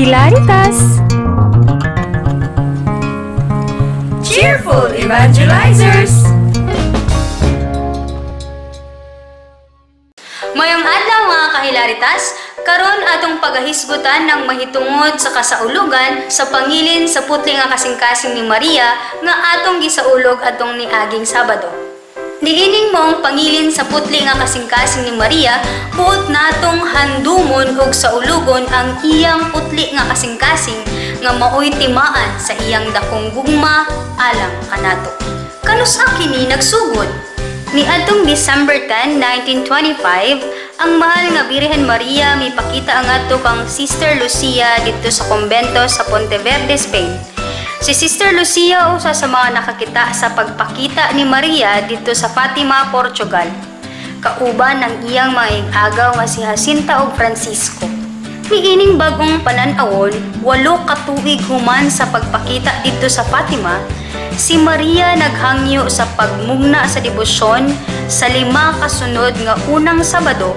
Hilaritas! Cheerful Evangelizers! Mayong adlaw mga kahilaritas, karon atong pagahisgutan ng mahitungod sa kasaulugan sa pangilin sa putli nga kasing-kasing ni Maria nga atong gisaulog atong niaging Sabado. Niining mong pangilin sa putli nga kasing-kasing ni Maria, buot natong handumon og saulugon ang iyang putli nga kasing-kasing nga maoy timaan sa iyang dakong gugma alang kanato. Kanus kini nagsugod? Ni atong December 10, 1925, ang mahal nga Birhen Maria mipakita ang ato kang Sister Lucia dito sa kumbento sa Ponteverde, Spain. Si Sister Lucia usa sa mga nakakita sa pagpakita ni Maria dito sa Fatima, Portugal. Kauban ng iyang mga agaw nga si Jacinta ug Francisco. Niining bagong pananawon, walo katuig human sa pagpakita dito sa Fatima, si Maria naghangyo sa pagmugna sa debosyon sa lima kasunod nga unang Sabado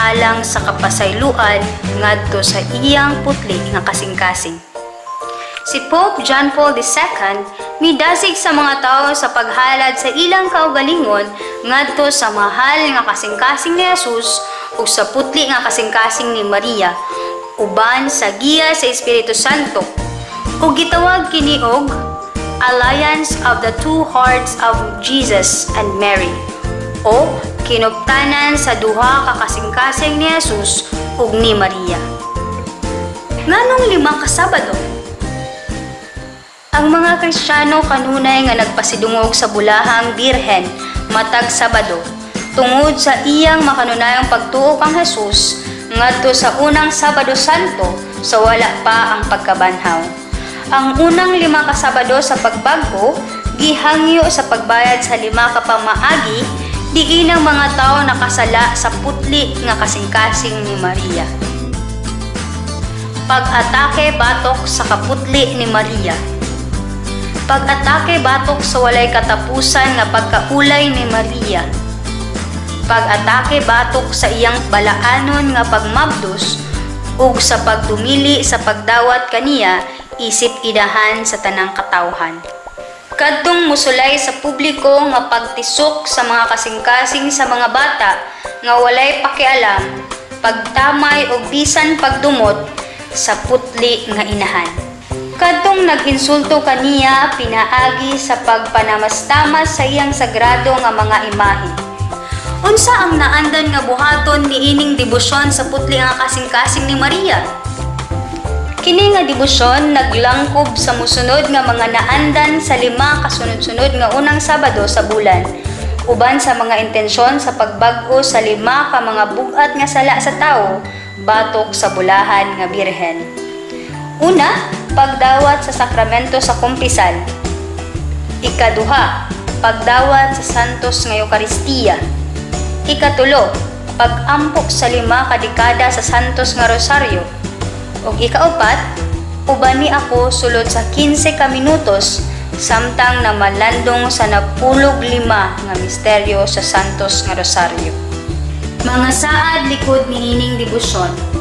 alang sa kapasayloan ngadto sa iyang putli nga kasing-kasing. Si Pope John Paul II midasig sa mga tao sa paghalad sa ilang kaugalingon ngadto sa mahal nga kasing-kasing ni Jesus ug sa putli nga kasing-kasing ni Maria uban sa giya sa Espiritu Santo ug gitawag kini og Alliance of the Two Hearts of Jesus and Mary o kinuptanan sa duha ka kasing-kasing ni Jesus ug ni Maria. Nganong lima ka Sabado? Ang mga Kristiyano kanunay nga nagpasidungog sa bulahang Birhen matag Sabado tungod sa iyang makanunayang pagtuo kang Jesus ngadto sa unang Sabado Santo sa wala pa ang pagkabanhaw. Ang unang lima ka Sabado sa pagbago gihangyo sa pagbayad sa lima ka pamaagi diin ang mga tao nakasala sa putli nga kasing-kasing ni Maria. Pag-atake batok sa kaputli ni Maria pag-atake batok sa walay katapusan nga pagkaulay ni Maria. Pag-atake batok sa iyang balaanon nga pagmabdos ug sa pagdumili sa pagdawat kaniya isip idahan sa tanang katawhan. Kadtong musulay sa publiko nga pagtisok sa mga kasing-kasing sa mga bata nga walay pakialam, pagtamay o bisan pagdumot sa putli nga inahan. Kadtong nag-insulto kaniya pinaagi sa pagpanamastamas sa iyang sagrado nga mga imahe. Unsa ang naandan nga buhaton ni ining debosyon sa putli nga kasing-kasing ni Maria? Kini nga debosyon naglangkob sa musunod nga mga naandan sa lima kasunod-sunod nga unang Sabado sa bulan uban sa mga intensyon sa pagbag-o sa lima ka mga bugat nga sala sa tao batok sa bulahan nga birhen. Una, pagdawat sa sakramento sa kumpisal. Ikaduha, pagdawat sa santos nga Eukaristiya. Ikatulo, pag-ampok sa lima kadikada sa santos nga rosaryo. Ug ikaupat, ubani ako sulod sa 15 ka minutos samtang na malandong sa napulog lima nga misteryo sa santos nga rosaryo. Mga saad likod ni ining debosyon.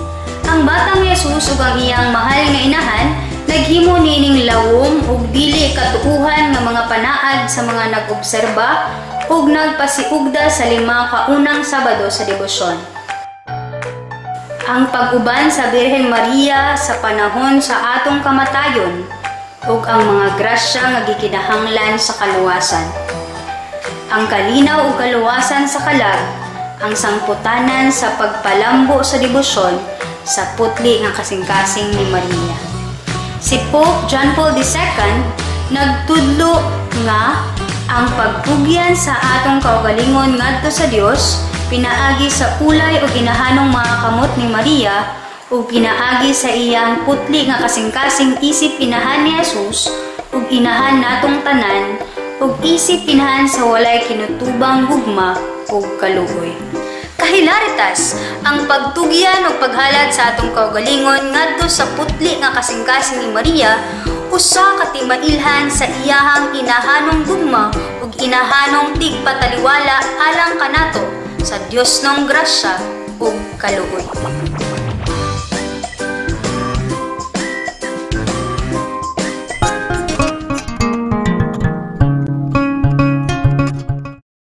Ang batang Yesus ug ang iyang mahal nga inahan Naghimo nining lawom ug dili katuuhan nga mga panaad sa mga nag-obserba ug nagpasiugda sa lima ka unang Sabado sa debosyon. Ang pag-uban sa Birhen Maria sa panahon sa atong kamatayon ug ang mga grasya nga gikinahanglan sa kaluwasan. Ang kalinaw ug kaluwasan sa kalag, ang sangputanan sa pagpalambo sa debosyon sa putli nga kasing-kasing ni Maria. Si Pope John Paul II nagtudlo nga ang pagpugyan sa atong kaugalingon ngadto sa Dios pinaagi sa ulay o ginahanong mga kamot ni Maria ug pinaagi sa iyang putli nga kasing-kasing isip inahan ni Jesus ug inahan natong tanan ug isip inahan sa walay kinutubang gugma ug kaluoy. Kahilaritas, ang pagtugyan o paghalad sa atong kaugalingon ngadto sa putli nga kasing-kasing ni Maria usa ka timailhan sa iyahang inahanong gugma ug inahanong tigpataliwala alang kanato sa Dios ng grasya ug kaluoy.